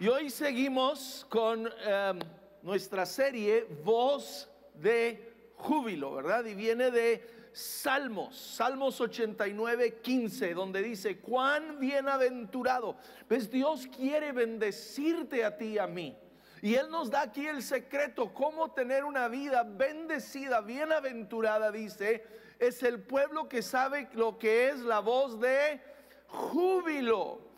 Y hoy seguimos con em, nuestra serie Voz de Júbilo, ¿verdad? Y viene de Salmos, Salmos 89, 15, donde dice, cuán bienaventurado. Pues Dios quiere bendecirte a ti y a mí. Y Él nos da aquí el secreto, cómo tener una vida bendecida, bienaventurada, dice, es el pueblo que sabe lo que es la voz de júbilo.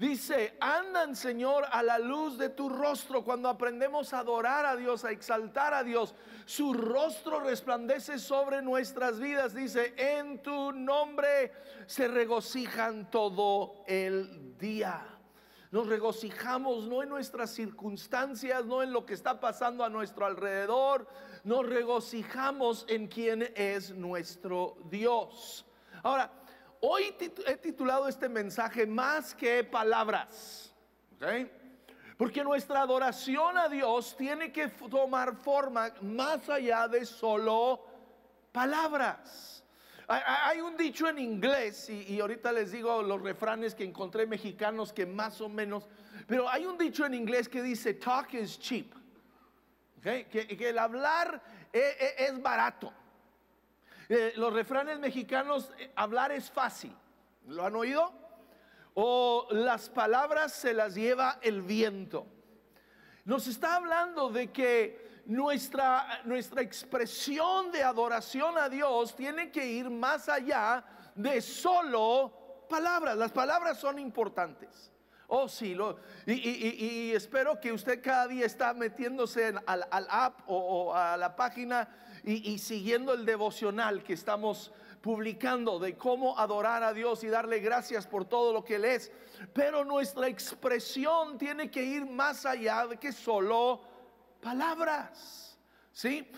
Dice, andan Señor a la luz de tu rostro. Cuando aprendemos a adorar a Dios, a exaltar a Dios, su rostro resplandece sobre nuestras vidas. Dice, en tu nombre se regocijan todo el día. Nos regocijamos no en nuestras circunstancias, no en lo que está pasando a nuestro alrededor. Nos regocijamos en quien es nuestro Dios. Ahora, Hoy he titulado este mensaje Más que palabras. Porque nuestra adoración a Dios tiene que tomar forma más allá de solo palabras. Hay un dicho en inglés, y, ahorita les digo los refranes que encontré mexicanos que más o menos, pero hay un dicho en inglés que dice, talk is cheap. Que, el hablar es, e, es barato. Eh, los refranes mexicanos, eh, hablar es fácil. ¿Lo han oído? O las palabras se las lleva el viento. Nos está hablando de que nuestra, nuestra expresión de adoración a Dios tiene que ir más allá de solo palabras. Las palabras son importantes. Oh, sí, lo, y, espero que usted cada día está metiéndose al, app o a la página y, siguiendo el devocional que estamos publicando de cómo adorar a Dios y darle gracias por todo lo que Él es. Pero nuestra expresión tiene que ir más allá de que solo palabras. ¿Sí?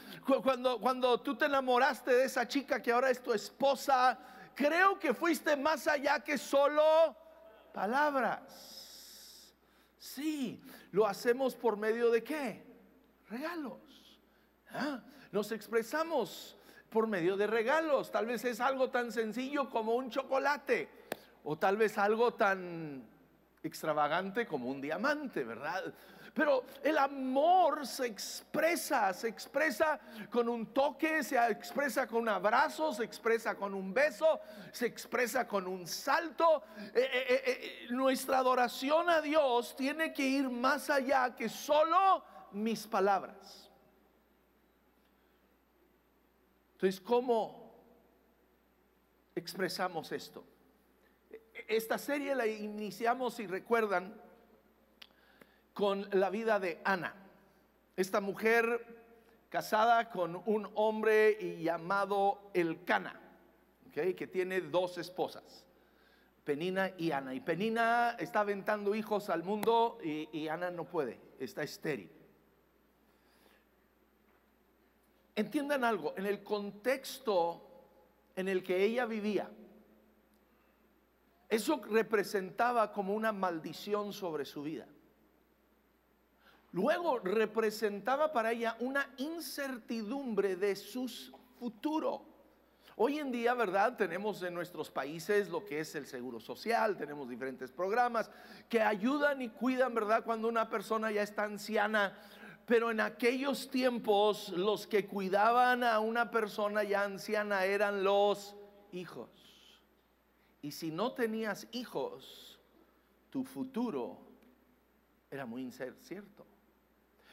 Cuando, cuando tú te enamoraste de esa chica que ahora es tu esposa, creo que fuiste más allá que solo palabras. Sí, lo hacemos por medio de qué? Regalos. ¿Ah? Nos expresamos por medio de regalos. Tal vez es algo tan sencillo como un chocolate o tal vez algo tan extravagante como un diamante, ¿verdad? Pero el amor se expresa, se expresa con un toque, se expresa con un abrazo, se expresa con un beso, se expresa con un salto. Eh, eh, eh, nuestra adoración a Dios tiene que ir más allá que solo mis palabras. Entonces, ¿cómo expresamos esto? Esta serie la iniciamos, si recuerdan, con la vida de Ana, esta mujer casada con un hombre llamado Elcana, que tiene dos esposas, Penina y Ana. Y Penina está aventando hijos al mundo y, y Ana no puede, está estéril. Entiendan algo, en el contexto en el que ella vivía, eso representaba como una maldición sobre su vida. Luego representaba para ella una incertidumbre de su futuro. Hoy en día, ¿verdad? Tenemos en nuestros países lo que es el seguro social, tenemos diferentes programas que ayudan y cuidan, ¿verdad? Cuando una persona ya está anciana pero en aquellos tiempos los que cuidaban a una persona ya anciana eran los hijos. Y si no tenías hijos, tu futuro era muy incierto.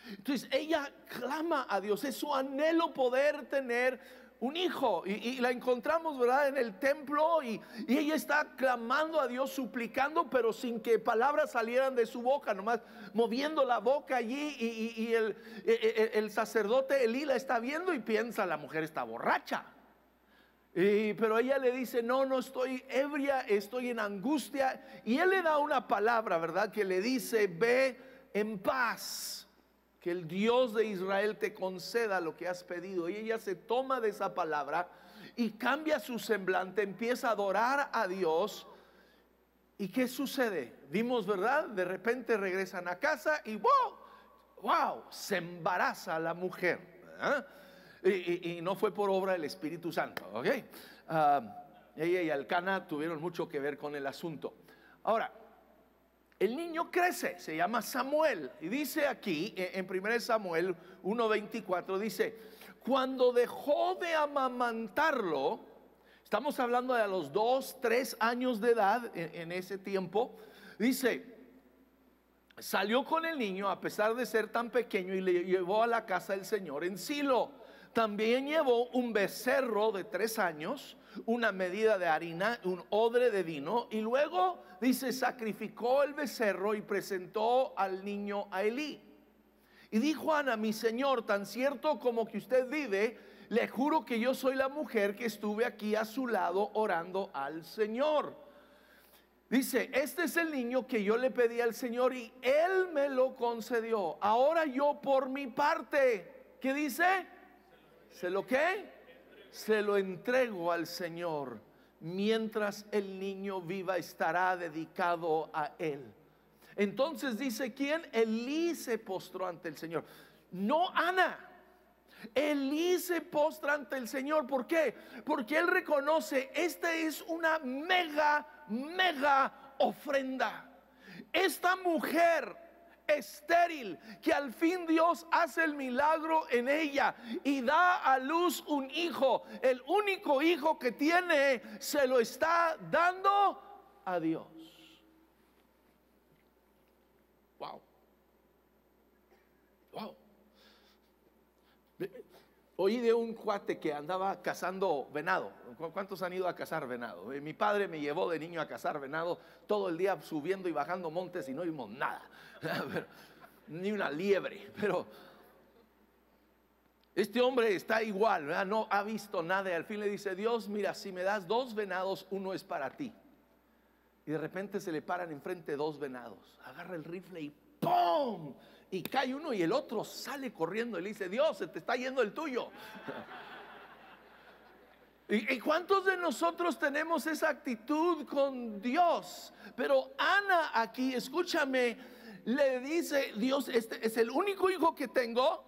Entonces ella clama a Dios, es su anhelo poder tener un hijo y, la encontramos, ¿verdad? En el templo y, ella está clamando a Dios, suplicando, pero sin que palabras salieran de su boca, nomás moviendo la boca allí y, el, e, e, e, el, sacerdote Elí la está viendo y piensa, la mujer está borracha. pero ella le dice, no, no estoy ebria, estoy en angustia. Y él le da una palabra, ¿verdad? Que le dice, ve en paz que el Dios de Israel te conceda lo que has pedido. Y ella se toma de esa palabra y cambia su semblante, empieza a adorar a Dios. ¿Y qué sucede? Vimos, ¿verdad? De repente regresan a casa y wow, wow, se embaraza la mujer. Y, no fue por obra del Espíritu Santo, ¿ok? Ah, ella y Alcana tuvieron mucho que ver con el asunto. Ahora, El niño crece, se llama Samuel. Y dice aquí, en 1 Samuel 1.24, dice, cuando dejó de amamantarlo, estamos hablando de a los dos, tres años de edad en, ese tiempo, dice, salió con el niño a pesar de ser tan pequeño y le llevó a la casa del Señor en Silo. También llevó un becerro de tres años, una medida de harina, un odre de vino y luego dice, sacrificó el becerro y presentó al niño a Elí. Y dijo Ana, mi señor, tan cierto como que usted vive, le juro que yo soy la mujer que estuve aquí a su lado orando al Señor. Dice, este es el niño que yo le pedí al Señor y él me lo concedió. Ahora yo por mi parte, ¿qué dice? ¿Se lo qué? Se lo entrego al Señor mientras el niño viva estará dedicado a él. Entonces dice, ¿quién? Elí se postró ante el Señor. No Ana. Elí se postra ante el Señor. ¿Por qué? Porque él reconoce, esta es una mega, mega ofrenda. Esta mujer estéril, que al fin Dios hace el milagro en ella y da a luz un hijo. El único hijo que tiene se lo está dando a Dios. Wow. Wow. Oí de un cuate que andaba cazando venado. ¿Cuántos han ido a cazar venado? Eh, mi padre me llevó de niño a cazar venado todo el día subiendo y bajando montes y no vimos nada. Ni una liebre. Pero este hombre está igual, no ha visto nada y al fin le dice, Dios, mira, si me das dos venados, uno es para ti. Y de repente se le paran enfrente dos venados. Agarra el rifle y ¡pum! Y cae uno y el otro sale corriendo y le dice, Dios, se te está yendo el tuyo. ¿Y, cuántos de nosotros tenemos esa actitud con Dios? Pero Ana aquí, escúchame, le dice, Dios, este es el único hijo que tengo.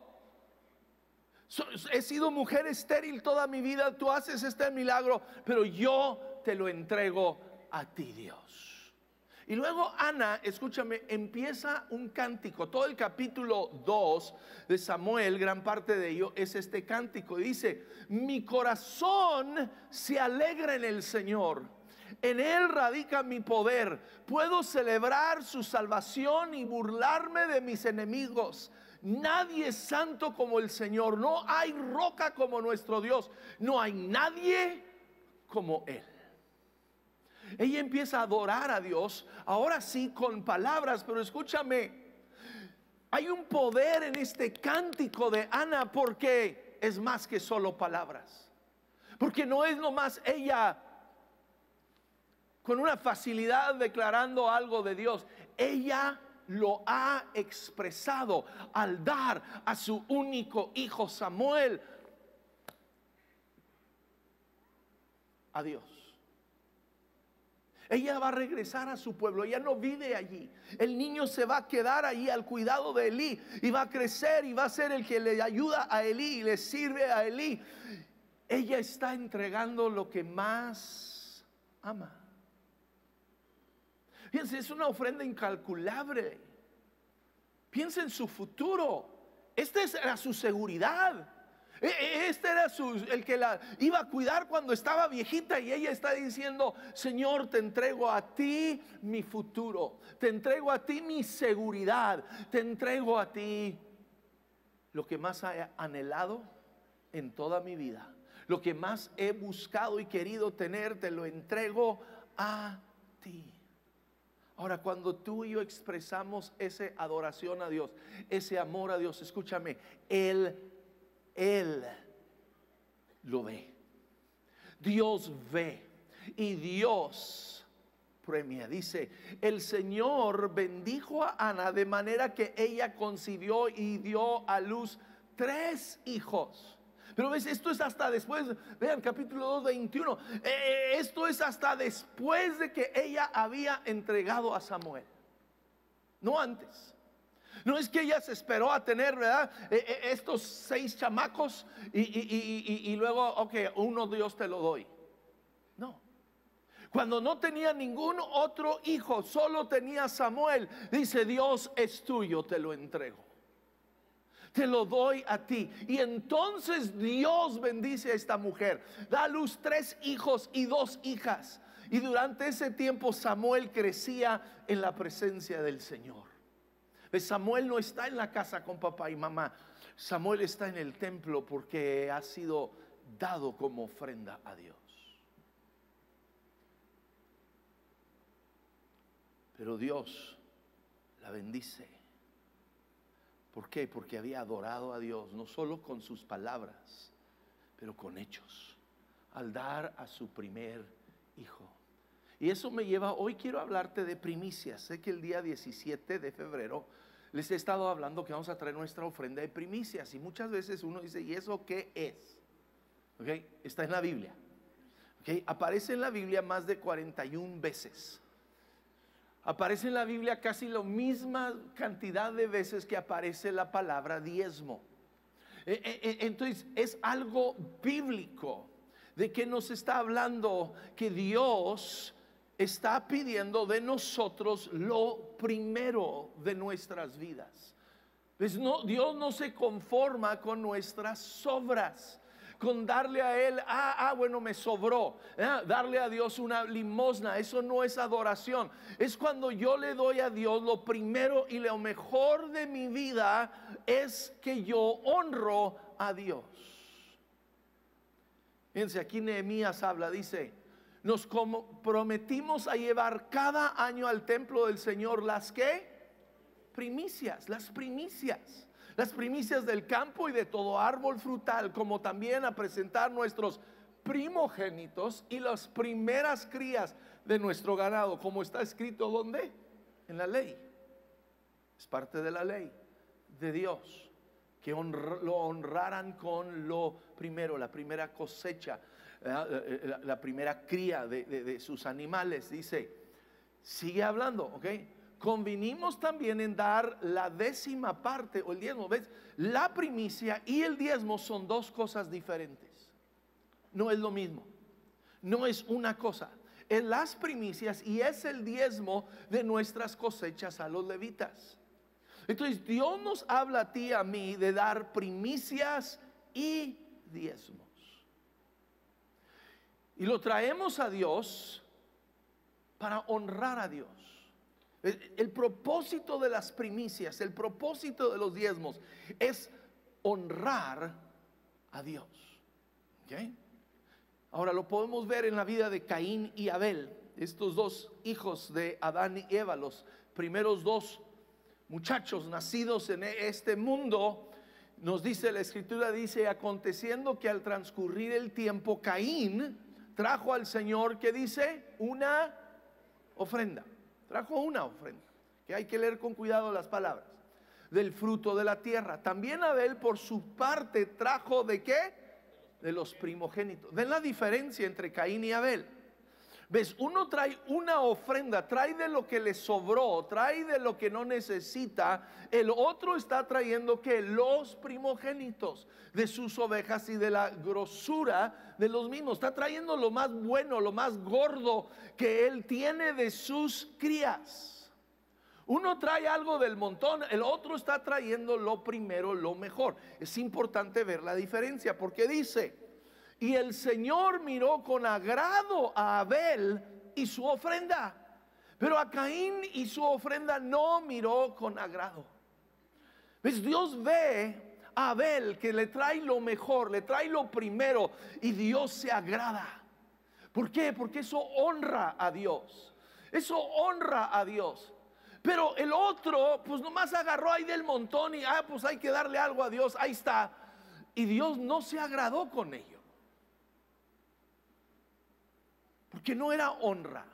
He sido mujer estéril toda mi vida, tú haces este milagro, pero yo te lo entrego a ti, Dios. Y luego Ana, escúchame, empieza un cántico. Todo el capítulo 2 de Samuel, gran parte de ello es este cántico. Dice, mi corazón se alegra en el Señor. En Él radica mi poder. Puedo celebrar su salvación y burlarme de mis enemigos. Nadie es santo como el Señor. No hay roca como nuestro Dios. No hay nadie como Él. Ella empieza a adorar a Dios, ahora sí con palabras, pero escúchame, hay un poder en este cántico de Ana porque es más que solo palabras. Porque no es nomás ella con una facilidad declarando algo de Dios. Ella lo ha expresado al dar a su único hijo Samuel a Dios. Ella va a regresar a su pueblo, ella no vive allí. El niño se va a quedar allí al cuidado de Elí y va a crecer y va a ser el que le ayuda a Elí y le sirve a Elí. Ella está entregando lo que más ama. Fíjense, es una ofrenda incalculable. Piensa en su futuro. Esta era su seguridad. E, e, este era el que la iba a cuidar cuando estaba viejita y ella está diciendo, Señor, te entrego a ti mi futuro, te entrego a ti mi seguridad, te entrego a ti lo que más he anhelado en toda mi vida, lo que más he buscado y querido tener, te lo entrego a ti. Ahora, cuando tú y yo expresamos esa adoración a Dios, ese amor a Dios, escúchame, Él él lo ve. Dios ve y Dios premia. Dice, el Señor bendijo a Ana de manera que ella concibió y dio a luz tres hijos. Pero ves, esto es hasta después, vean capítulo 2, 21. Eh, eh, esto es hasta después de que ella había entregado a Samuel. No antes. No es que ella se esperó a tener, ¿verdad? E, e, estos seis chamacos y, luego, ok, uno Dios te lo doy. No. Cuando no tenía ningún otro hijo, solo tenía Samuel, dice Dios es tuyo, te lo entrego. Te lo doy a ti. Y entonces Dios bendice a esta mujer. Da a luz tres hijos y dos hijas. Y durante ese tiempo Samuel crecía en la presencia del Señor. Samuel no está en la casa con papá y mamá. Samuel está en el templo porque ha sido dado como ofrenda a Dios. Pero Dios la bendice. ¿Por qué? Porque había adorado a Dios, no solo con sus palabras, pero con hechos, al dar a su primer hijo. Y eso me lleva, hoy quiero hablarte de primicias. Sé que el día 17 de febrero les he estado hablando que vamos a traer nuestra ofrenda de primicias. Y muchas veces uno dice, ¿y eso qué es? ¿Okay? Está en la Biblia. Aparece en la Biblia más de 41 veces. Aparece en la Biblia casi la misma cantidad de veces que aparece la palabra diezmo. E, e, e, entonces es algo bíblico de que nos está hablando que Dios está pidiendo de nosotros lo primero de nuestras vidas. Pues Dios no se conforma con nuestras obras con darle a Él, ah, ah bueno, me sobró, ah, darle a Dios una limosna, eso no es adoración, es cuando yo le doy a Dios lo primero y lo mejor de mi vida es que yo honro a Dios. Fíjense, aquí Nehemías habla, dice, nos prometimos a llevar cada año al templo del Señor las que primicias, las primicias las primicias del campo y de todo árbol frutal, como también a presentar nuestros primogénitos y las primeras crías de nuestro ganado, como está escrito donde? En la ley. Es parte de la ley de Dios, que lo honraran con lo primero, la primera cosecha, eh, la, primera cría de, de sus animales, dice. Sigue hablando, ¿ok? convinimos también en dar la décima parte o el diezmo. ¿Ves? La primicia y el diezmo son dos cosas diferentes. No es lo mismo. No es una cosa. Es las primicias y es el diezmo de nuestras cosechas a los levitas. Entonces Dios nos habla a ti a mí de dar primicias y diezmos. Y lo traemos a Dios para honrar a Dios. El, propósito de las primicias, el propósito de los diezmos es honrar a Dios. Ahora lo podemos ver en la vida de Caín y Abel, estos dos hijos de Adán y Eva, los primeros dos muchachos nacidos en este mundo. Nos dice la escritura, dice, aconteciendo que al transcurrir el tiempo, Caín trajo al Señor, que dice, una ofrenda trajo una ofrenda, que hay que leer con cuidado las palabras, del fruto de la tierra. También Abel por su parte trajo de qué? De los primogénitos. Ven la diferencia entre Caín y Abel. ¿Ves? Uno trae una ofrenda, trae de lo que le sobró, trae de lo que no necesita. El otro está trayendo que los primogénitos de sus ovejas y de la grosura de los mismos. Está trayendo lo más bueno, lo más gordo que él tiene de sus crías. Uno trae algo del montón, el otro está trayendo lo primero, lo mejor. Es importante ver la diferencia porque dice, y el Señor miró con agrado a Abel y su ofrenda. Pero a Caín y su ofrenda no miró con agrado. ¿Ves? Dios ve a Abel que le trae lo mejor, le trae lo primero y Dios se agrada. ¿Por qué? Porque eso honra a Dios. Eso honra a Dios. Pero el otro, pues nomás agarró ahí del montón y, ah, pues hay que darle algo a Dios, ahí está. Y Dios no se agradó con ello. Porque no era honra.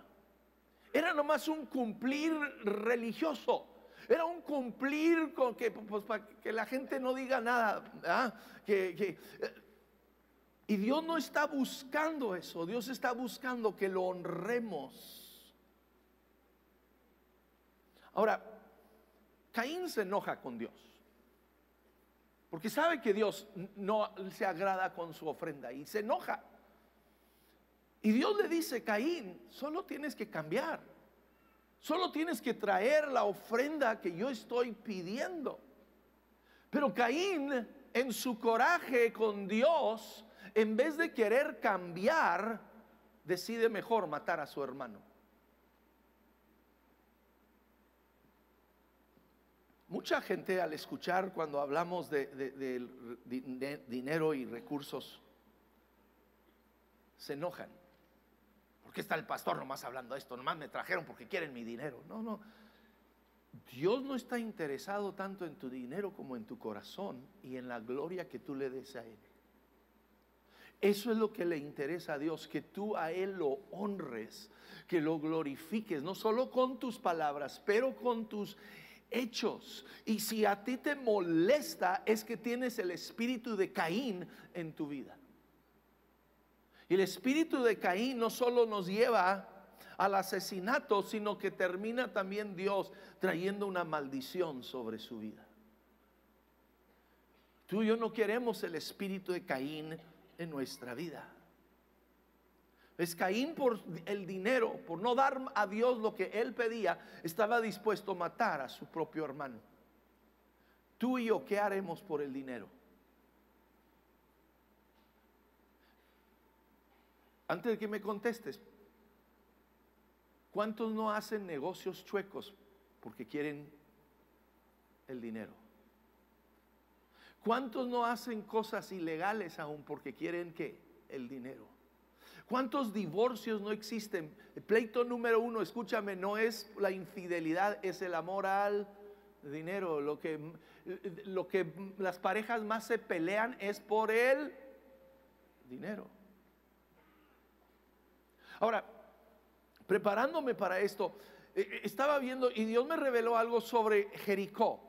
Era nomás un cumplir religioso. Era un cumplir con que, pues, que la gente no diga nada. Que, eh, y Dios no está buscando eso. Dios está buscando que lo honremos. Ahora, Caín se enoja con Dios. Porque sabe que Dios no se agrada con su ofrenda y se enoja. Y Dios le dice, Caín, solo tienes que cambiar. Solo tienes que traer la ofrenda que yo estoy pidiendo. Pero Caín, en su coraje con Dios, en vez de querer cambiar, decide mejor matar a su hermano. Mucha gente al escuchar cuando hablamos de, dinero y recursos se enojan. ¿Por qué está el pastor nomás hablando de esto? Nomás me trajeron porque quieren mi dinero. No, no. Dios no está interesado tanto en tu dinero como en tu corazón y en la gloria que tú le des a Él. Eso es lo que le interesa a Dios, que tú a Él lo honres, que lo glorifiques, no solo con tus palabras, pero con tus hechos. Y si a ti te molesta es que tienes el espíritu de Caín en tu vida. Y el espíritu de Caín no solo nos lleva al asesinato, sino que termina también Dios trayendo una maldición sobre su vida. Tú y yo no queremos el espíritu de Caín en nuestra vida. Es Caín por el dinero, por no dar a Dios lo que él pedía, estaba dispuesto a matar a su propio hermano. Tú y yo, ¿qué haremos por el dinero? Antes de que me contestes, ¿cuántos no hacen negocios chuecos porque quieren el dinero? ¿Cuántos no hacen cosas ilegales aún porque quieren qué? El dinero. ¿Cuántos divorcios no existen? El pleito número uno, escúchame, no es la infidelidad, es el amor al dinero. Lo que, lo que las parejas más se pelean es por el dinero. Ahora, preparándome para esto, eh, eh, estaba viendo y Dios me reveló algo sobre Jericó.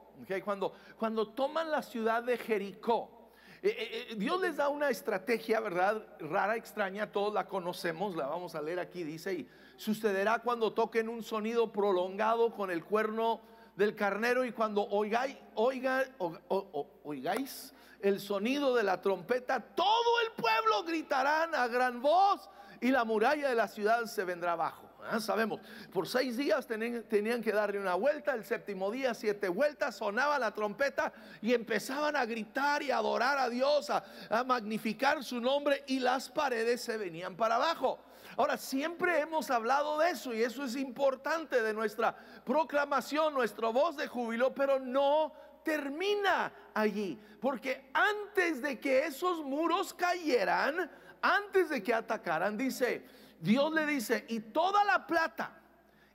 Cuando, cuando toman la ciudad de Jericó, eh, Dios les da una estrategia, ¿verdad? Rara, extraña, todos la conocemos, la vamos a leer aquí, dice, y sucederá cuando toquen un sonido prolongado con el cuerno del carnero y cuando oigáis, oigáis el sonido de la trompeta, todo el pueblo gritarán a gran voz y la muralla de la ciudad se vendrá abajo. Ah, sabemos, por seis días tenían, que darle una vuelta, el séptimo día siete vueltas, sonaba la trompeta y empezaban a gritar y a adorar a Dios, a, a magnificar su nombre y las paredes se venían para abajo. Ahora, siempre hemos hablado de eso y eso es importante de nuestra proclamación, nuestra voz de júbilo, pero no termina allí, porque antes de que esos muros cayeran, antes de que atacaran, dice, Dios le dice, y toda la plata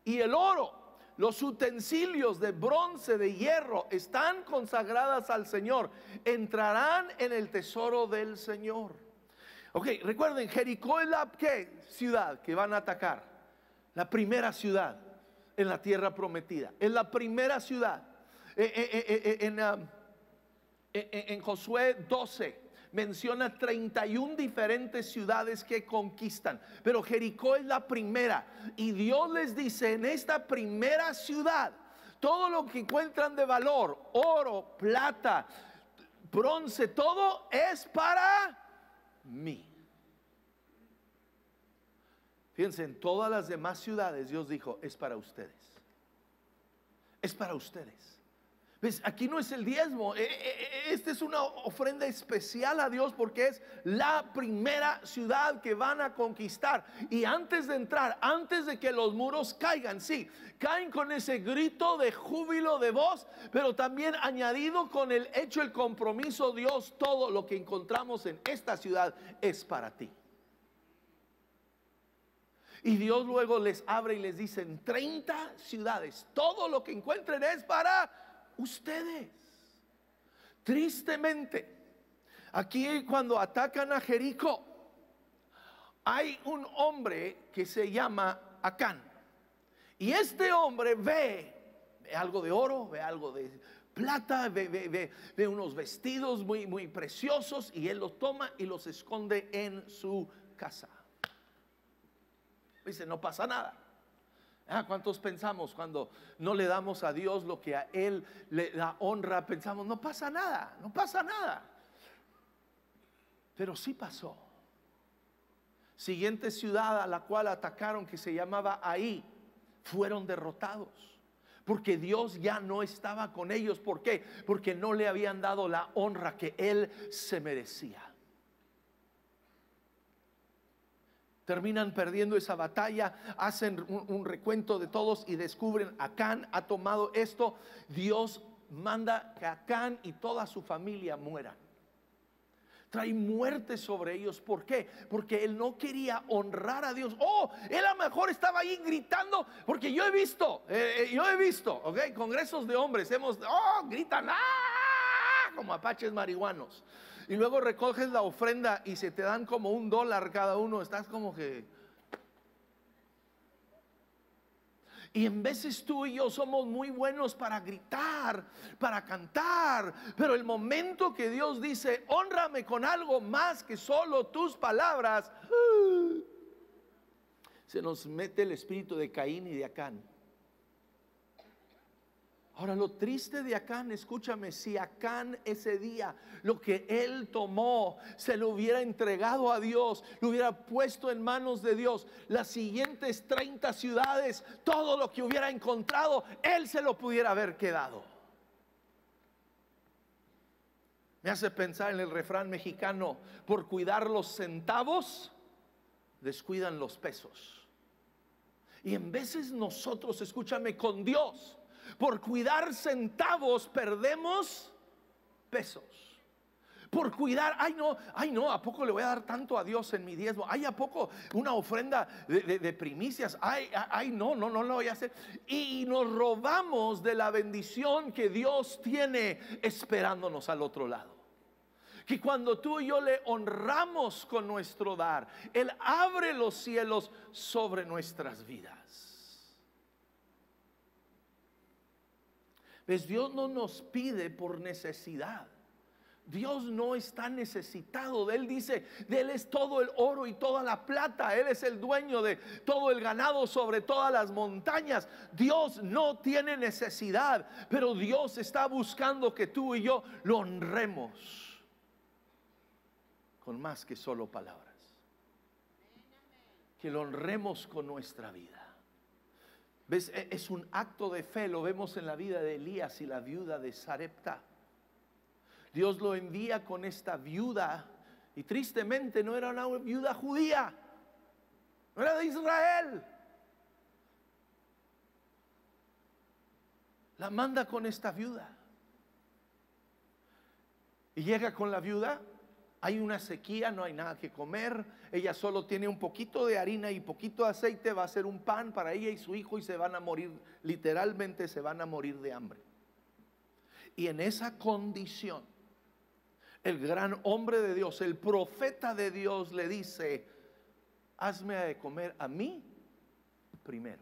y el oro, los utensilios de bronce, de hierro, están consagradas al Señor, entrarán en el tesoro del Señor. Ok, recuerden, Jericó es la ciudad que van a atacar, la primera ciudad en la tierra prometida, es la primera ciudad. Eh, eh, eh, en, en Josué 12, menciona 31 diferentes ciudades que conquistan, pero Jericó es la primera. Y Dios les dice, en esta primera ciudad, todo lo que encuentran de valor, oro, plata, bronce, todo es para mí. Fíjense, en todas las demás ciudades Dios dijo, es para ustedes. Es para ustedes. Aquí no es el diezmo, e, e, e, esta es una ofrenda especial a Dios porque es la primera ciudad que van a conquistar. Y antes de entrar, antes de que los muros caigan, sí, caen con ese grito de júbilo de voz, pero también añadido con el hecho, el compromiso, Dios, todo lo que encontramos en esta ciudad es para ti. Y Dios luego les abre y les dice, en 30 ciudades, todo lo que encuentren es para ustedes. Tristemente, aquí cuando atacan a Jericó, hay un hombre que se llama Acán. Y este hombre ve, algo de oro, ve algo de plata, ve, ve, ve, unos vestidos muy, muy preciosos y él los toma y los esconde en su casa. Dice, no pasa nada. Ah, ¿Cuántos pensamos cuando no le damos a Dios lo que a Él le da honra? Pensamos, no pasa nada, no pasa nada. Pero sí pasó. Siguiente ciudad a la cual atacaron, que se llamaba Ahí, fueron derrotados. Porque Dios ya no estaba con ellos. ¿Por qué? Porque no le habían dado la honra que Él se merecía. Terminan perdiendo esa batalla, hacen un, recuento de todos y descubren, Acán ha tomado esto. Dios manda que Acán y toda su familia mueran trae muerte sobre ellos. ¿Por qué? Porque él no quería honrar a Dios. Oh, él a lo mejor estaba ahí gritando, porque yo he visto, eh, eh, yo he visto, ok, congresos de hombres, hemos, oh, gritan, ah, como apaches marihuanos. Y luego recoges la ofrenda y se te dan como un dólar cada uno, estás como que... Y en veces tú y yo somos muy buenos para gritar, para cantar, pero el momento que Dios dice, honrame con algo más que solo tus palabras, se nos mete el espíritu de Caín y de Acán. Ahora lo triste de Acán, escúchame, si Acán ese día lo que él tomó se lo hubiera entregado a Dios, lo hubiera puesto en manos de Dios, las siguientes 30 ciudades, todo lo que hubiera encontrado, él se lo pudiera haber quedado. Me hace pensar en el refrán mexicano, por cuidar los centavos, descuidan los pesos. Y en veces nosotros, escúchame, con Dios, por cuidar centavos perdemos pesos. Por cuidar, ay no, ay no, ¿a poco le voy a dar tanto a Dios en mi diezmo? Ay, ¿a poco una ofrenda de, primicias? Ay, ay, no, no, no lo voy a hacer. Y nos robamos de la bendición que Dios tiene esperándonos al otro lado que cuando tú y yo le honramos con nuestro dar, Él abre los cielos sobre nuestras vidas. Dios no nos pide por necesidad. Dios no está necesitado. De Él dice, de Él es todo el oro y toda la plata. Él es el dueño de todo el ganado sobre todas las montañas. Dios no tiene necesidad, pero Dios está buscando que tú y yo lo honremos con más que solo palabras. Que lo honremos con nuestra vida. E, es un acto de fe, lo vemos en la vida de Elías y la viuda de Sarepta. Dios lo envía con esta viuda y tristemente no era una viuda judía, no era de Israel. La manda con esta viuda. Y llega con la viuda hay una sequía, no hay nada que comer, ella solo tiene un poquito de harina y poquito de aceite, va a hacer un pan para ella y su hijo y se van a morir, literalmente se van a morir de hambre. Y en esa condición, el gran hombre de Dios, el profeta de Dios le dice, hazme de comer a mí primero.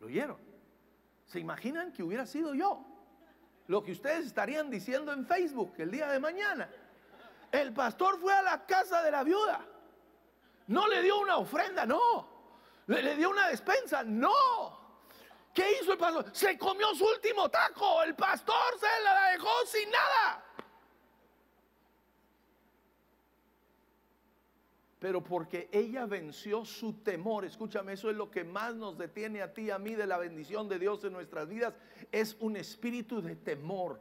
¿Lo oyeron? ¿Se imaginan que hubiera sido yo? Lo que ustedes estarían diciendo en Facebook el día de mañana. El pastor fue a la casa de la viuda. No le dio una ofrenda, no. Le, dio una despensa, no. ¿Qué hizo el pastor? Se comió su último taco. El pastor se la dejó sin nada. Pero porque ella venció su temor, escúchame, eso es lo que más nos detiene a ti y a mí de la bendición de Dios en nuestras vidas, es un espíritu de temor.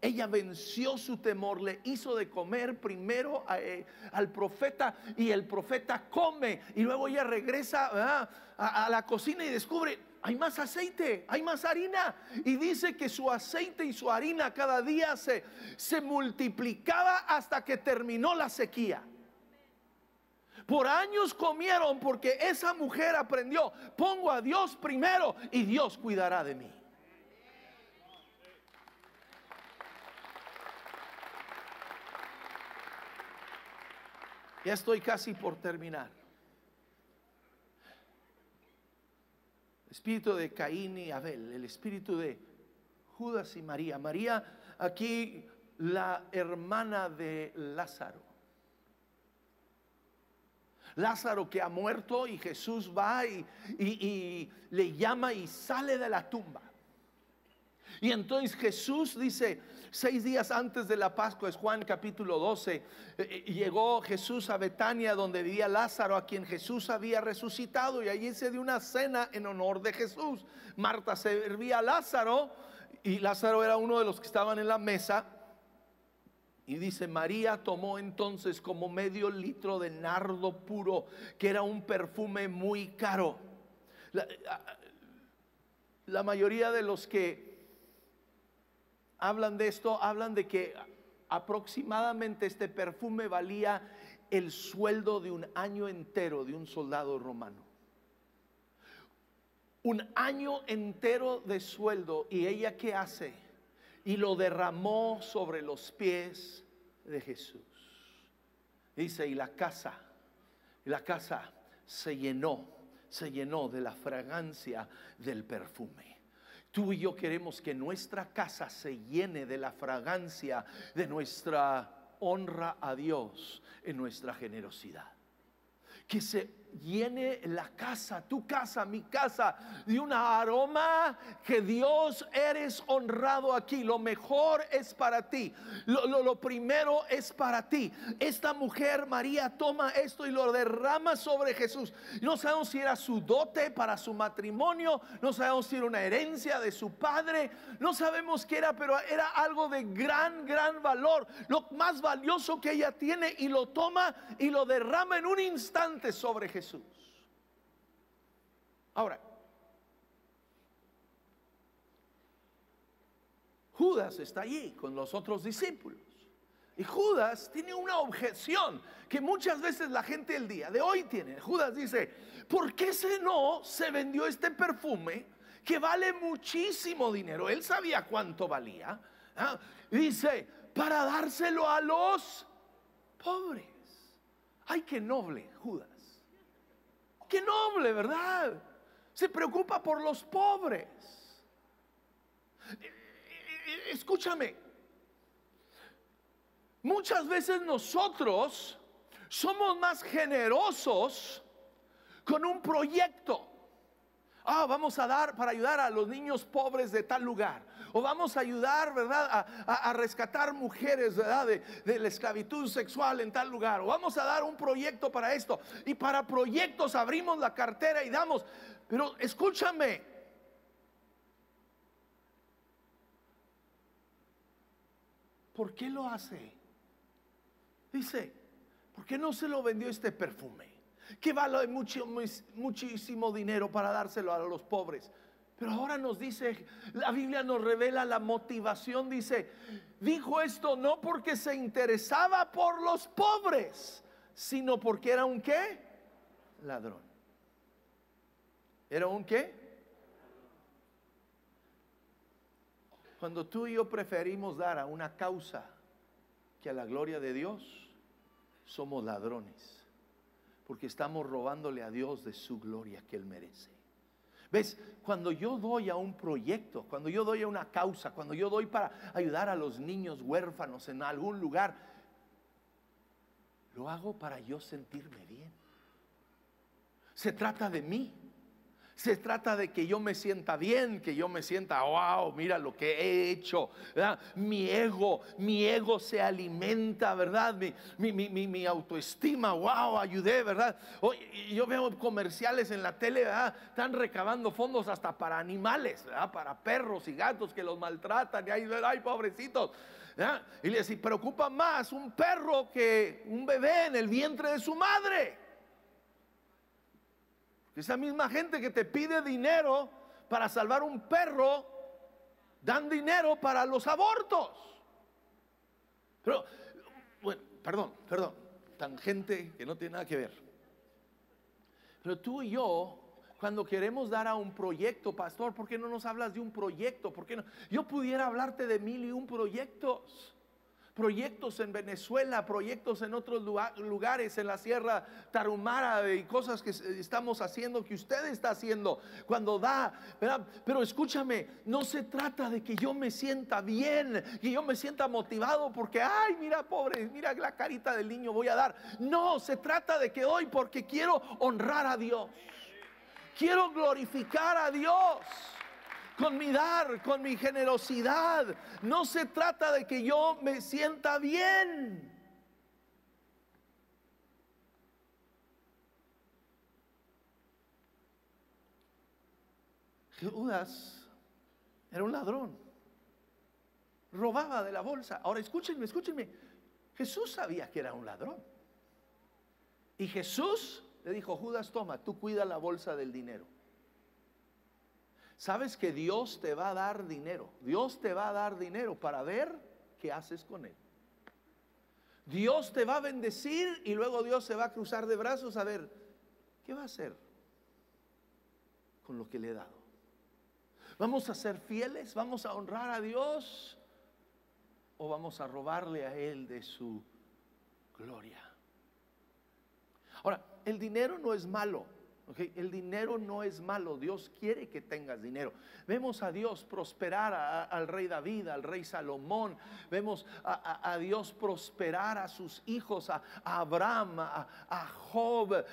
Ella venció su temor, le hizo de comer primero eh, al profeta y el profeta come y luego ella regresa a, la cocina y descubre, hay más aceite, hay más harina. Y dice que su aceite y su harina cada día se, se multiplicaba hasta que terminó la sequía. Por años comieron porque esa mujer aprendió, pongo a Dios primero y Dios cuidará de mí. Ya estoy casi por terminar. espíritu de Caín y Abel, el espíritu de Judas y María. María, aquí la hermana de Lázaro. Lázaro que ha muerto y Jesús va y, y, le llama y sale de la tumba. Y entonces Jesús dice, seis días antes de la Pascua, es Juan capítulo 12, eh, eh, llegó Jesús a Betania donde vivía Lázaro, a quien Jesús había resucitado, y allí se dio una cena en honor de Jesús. Marta servía a Lázaro, y Lázaro era uno de los que estaban en la mesa. Y dice, María tomó entonces como medio litro de nardo puro, que era un perfume muy caro. La, la mayoría de los que hablan de esto, hablan de que aproximadamente este perfume valía el sueldo de un año entero de un soldado romano. Un año entero de sueldo y ella qué hace? Y lo derramó sobre los pies de Jesús. Dice, y la casa, la casa se llenó, se llenó de la fragancia del perfume. Tú y yo queremos que nuestra casa se llene de la fragancia de nuestra honra a Dios en nuestra generosidad. Que se llene la casa, tu casa, mi casa, de un aroma que Dios eres honrado aquí. Lo mejor es para ti. Lo, lo, primero es para ti. Esta mujer, María, toma esto y lo derrama sobre Jesús. No sabemos si era su dote para su matrimonio. No sabemos si era una herencia de su padre. No sabemos qué era, pero era algo de gran, gran valor. Lo más valioso que ella tiene y lo toma y lo derrama en un instante sobre Jesús. Ahora, Judas está allí con los otros discípulos. Y Judas tiene una objeción que muchas veces la gente el día de hoy tiene. Judas dice, ¿por qué se no se vendió este perfume que vale muchísimo dinero? Él sabía cuánto valía. ¿ah? Dice, para dárselo a los pobres. Ay, qué noble, Judas. Qué noble, ¿verdad? Se preocupa por los pobres. Escúchame. Muchas veces nosotros somos más generosos con un proyecto. Ah, vamos a dar para ayudar a los niños pobres de tal lugar o vamos a ayudar, ¿verdad?, a, rescatar mujeres, ¿verdad?, de, la esclavitud sexual en tal lugar, o vamos a dar un proyecto para esto, y para proyectos abrimos la cartera y damos, pero escúchame, ¿por qué lo hace? Dice, ¿por qué no se lo vendió este perfume? Que vale mucho, muchísimo dinero para dárselo a los pobres. Pero ahora nos dice, la Biblia nos revela la motivación, dice, dijo esto no porque se interesaba por los pobres, sino porque era un qué? Ladrón. ¿Era un qué? Cuando tú y yo preferimos dar a una causa que a la gloria de Dios, somos ladrones, porque estamos robándole a Dios de su gloria que Él merece. ¿Ves? Cuando yo doy a un proyecto, cuando yo doy a una causa, cuando yo doy para ayudar a los niños huérfanos en algún lugar, lo hago para yo sentirme bien. Se trata de mí. Se trata de que yo me sienta bien, que yo me sienta, wow, mira lo que he hecho. Mi ego, mi ego se alimenta, ¿verdad? Mi, mi, autoestima, wow, ayudé, ¿verdad? yo veo comerciales en la tele, ¿verdad? Están recabando fondos hasta para animales, ¿verdad? Para perros y gatos que los maltratan. Y ahí, pobrecitos. Y les preocupa más un perro que un bebé en el vientre de su madre. Esa misma gente que te pide dinero para salvar un perro, dan dinero para los abortos. Pero, bueno, perdón, perdón, gente que no tiene nada que ver. Pero tú y yo, cuando queremos dar a un proyecto, pastor, ¿por qué no nos hablas de un proyecto? ¿Por qué no? Yo pudiera hablarte de mil y un proyectos proyectos en Venezuela, proyectos en otros lugares, en la Sierra Tarumara y cosas que estamos haciendo, que usted está haciendo cuando da. Pero escúchame, no se trata de que yo me sienta bien, que yo me sienta motivado porque, ay, mira, pobre, mira la carita del niño voy a dar. No, se trata de que hoy porque quiero honrar a Dios. Quiero glorificar a Dios. Con mi dar, con mi generosidad. No se trata de que yo me sienta bien. Judas era un ladrón. Robaba de la bolsa. Ahora escúchenme, escúchenme. Jesús sabía que era un ladrón. Y Jesús le dijo, Judas, toma, tú cuida la bolsa del dinero. Sabes que Dios te va a dar dinero. Dios te va a dar dinero para ver qué haces con él. Dios te va a bendecir y luego Dios se va a cruzar de brazos a ver qué va a hacer con lo que le he dado. ¿Vamos a ser fieles? ¿Vamos a honrar a Dios? ¿O vamos a robarle a Él de su gloria? Ahora, el dinero no es malo. El dinero no es malo, Dios quiere que tengas dinero. Vemos a Dios prosperar al rey David, al rey Salomón, vemos a, Dios prosperar a sus hijos, a, Abraham, a, Job.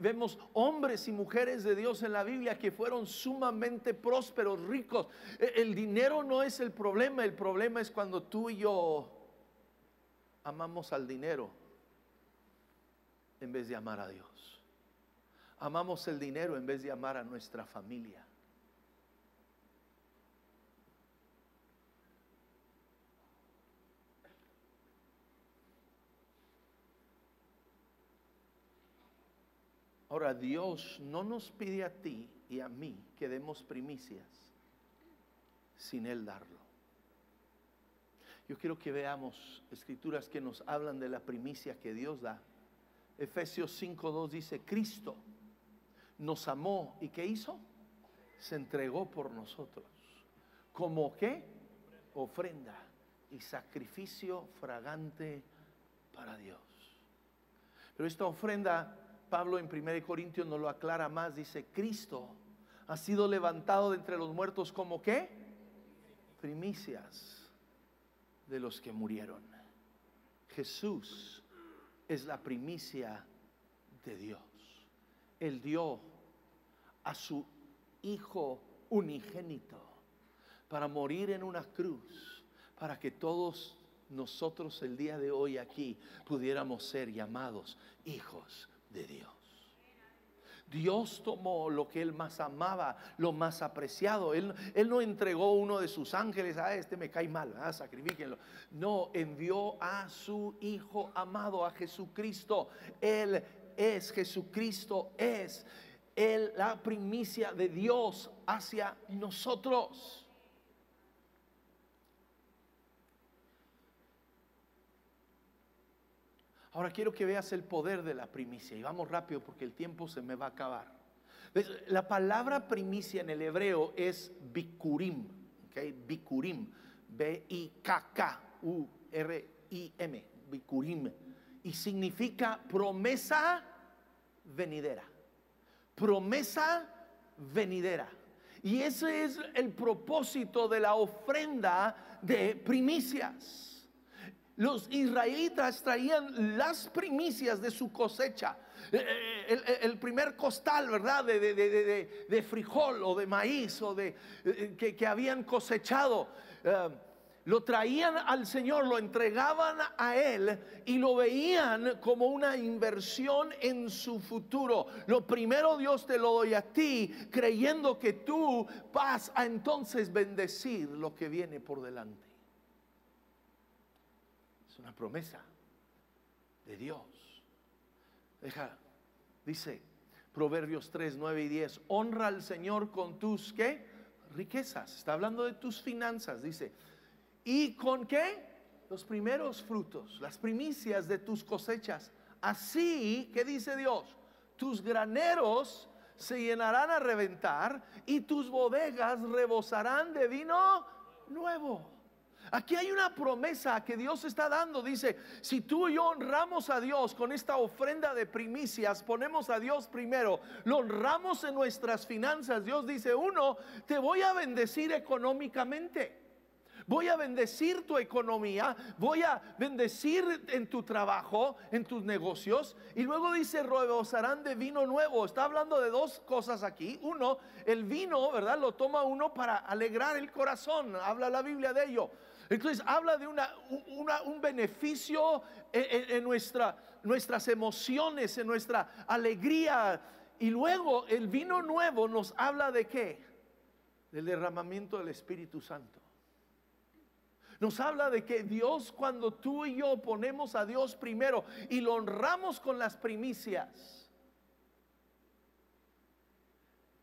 Vemos hombres y mujeres de Dios en la Biblia que fueron sumamente prósperos, ricos. E, el dinero no es el problema, el problema es cuando tú y yo amamos al dinero en vez de amar a Dios. Amamos el dinero en vez de amar a nuestra familia. Ahora Dios no nos pide a ti y a mí que demos primicias sin Él darlo. Yo quiero que veamos escrituras que nos hablan de la primicia que Dios da. Efesios 5.2 dice, Cristo nos amó y ¿qué hizo? Se entregó por nosotros. ¿Como qué? Ofrenda y sacrificio fragante para Dios. Pero esta ofrenda, Pablo en 1 Corintios nos lo aclara más, dice, Cristo ha sido levantado de entre los muertos como qué? Primicias de los que murieron. Jesús es la primicia de Dios. Él dio a su Hijo unigénito para morir en una cruz, para que todos nosotros el día de hoy aquí pudiéramos ser llamados hijos de Dios. Dios tomó lo que él más amaba, lo más apreciado. Él, él no entregó uno de sus ángeles, a ah, este me cae mal, ah, sacrifíquenlo. No, envió a su Hijo amado, a Jesucristo. Él es, Jesucristo es el, la primicia de Dios hacia nosotros. Ahora quiero que veas el poder de la primicia y vamos rápido porque el tiempo se me va a acabar. La palabra primicia en el hebreo es bikurim, okay? bikurim, B-I-K-K-U-R-I-M, bikurim, y significa promesa venidera promesa venidera. Y ese es el propósito de la ofrenda de primicias. Los israelitas traían las primicias de su cosecha. Eh, eh, el, primer costal, ¿verdad? De, frijol o de maíz o de eh, que, que habían cosechado lo traían al Señor, lo entregaban a Él y lo veían como una inversión en su futuro. Lo primero Dios te lo doy a ti, creyendo que tú vas a entonces bendecir lo que viene por delante. Es una promesa de Dios. Deja, dice Proverbios 3, 9 y 10, honra al Señor con tus, ¿qué? Riquezas. Está hablando de tus finanzas, dice ¿Y con qué? Los primeros frutos, las primicias de tus cosechas. Así, ¿qué dice Dios? Tus graneros se llenarán a reventar y tus bodegas rebosarán de vino nuevo. Aquí hay una promesa que Dios está dando. Dice, si tú y yo honramos a Dios con esta ofrenda de primicias, ponemos a Dios primero, lo honramos en nuestras finanzas. Dios dice, uno, te voy a bendecir económicamente. Voy a bendecir tu economía, voy a bendecir en tu trabajo, en tus negocios. Y luego dice, rebosarán de vino nuevo. Está hablando de dos cosas aquí. Uno, el vino, ¿verdad? Lo toma uno para alegrar el corazón. Habla la Biblia de ello. Entonces habla de un beneficio en, nuestra, nuestras emociones, en nuestra alegría. Y luego el vino nuevo nos habla de qué? Del derramamiento del Espíritu Santo. Nos habla de que Dios, cuando tú y yo ponemos a Dios primero y lo honramos con las primicias,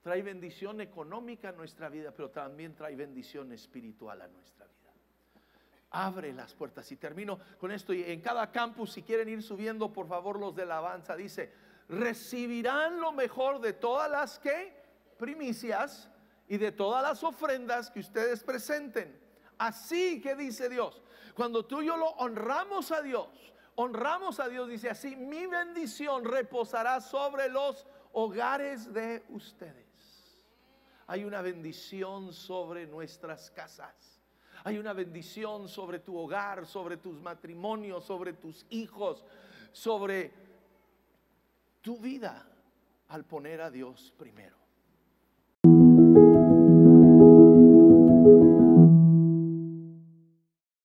trae bendición económica a nuestra vida, pero también trae bendición espiritual a nuestra vida abre las puertas. Y termino con esto. Y en cada campus, si quieren ir subiendo, por favor, los de la alabanza, dice, recibirán lo mejor de todas las que primicias y de todas las ofrendas que ustedes presenten. Así que dice Dios, cuando tú y yo lo honramos a Dios, honramos a Dios, dice así, mi bendición reposará sobre los hogares de ustedes. Hay una bendición sobre nuestras casas. Hay una bendición sobre tu hogar, sobre tus matrimonios, sobre tus hijos, sobre tu vida al poner a Dios primero.